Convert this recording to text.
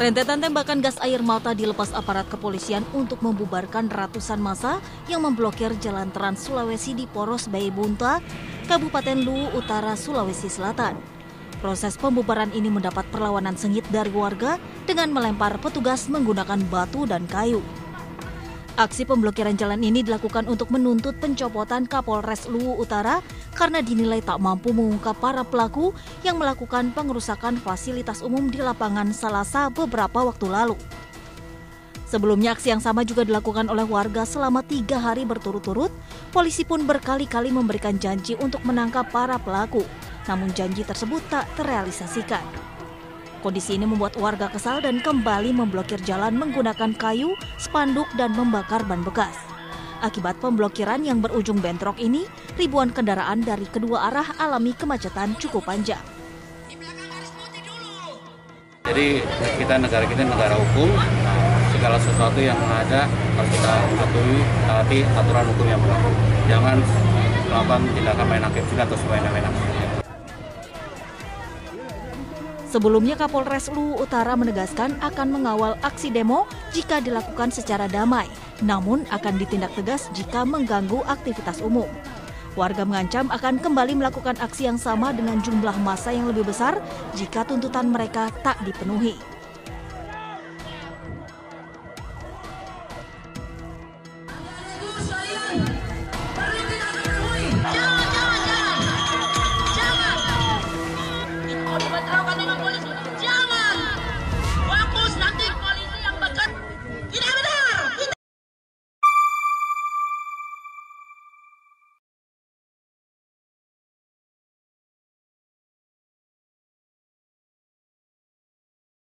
Rentetan tembakan gas air mata dilepas aparat kepolisian untuk membubarkan ratusan masa yang memblokir jalan Trans Sulawesi di Poros Bayi Bunta, Kabupaten Luwu Utara, Sulawesi Selatan. Proses pembubaran ini mendapat perlawanan sengit dari warga dengan melempar petugas menggunakan batu dan kayu. Aksi pemblokiran jalan ini dilakukan untuk menuntut pencopotan Kapolres Luwu Utara karena dinilai tak mampu mengungkap para pelaku yang melakukan pengerusakan fasilitas umum di lapangan Salasa beberapa waktu lalu. Sebelumnya aksi yang sama juga dilakukan oleh warga selama tiga hari berturut-turut. Polisi pun berkali-kali memberikan janji untuk menangkap para pelaku, namun janji tersebut tak terrealisasikan. Kondisi ini membuat warga kesal dan kembali memblokir jalan menggunakan kayu, spanduk, dan membakar ban bekas. Akibat pemblokiran yang berujung bentrok ini, ribuan kendaraan dari kedua arah alami kemacetan cukup panjang. Jadi kita negara kita negara hukum, segala sesuatu yang ada harus kita patuhi taati aturan hukum yang berlaku. Jangan melakukan tindakan main hakim juga atau semena-mena. Sebelumnya Kapolres Luwu Utara menegaskan akan mengawal aksi demo jika dilakukan secara damai, namun akan ditindak tegas jika mengganggu aktivitas umum. Warga mengancam akan kembali melakukan aksi yang sama dengan jumlah massa yang lebih besar jika tuntutan mereka tak dipenuhi.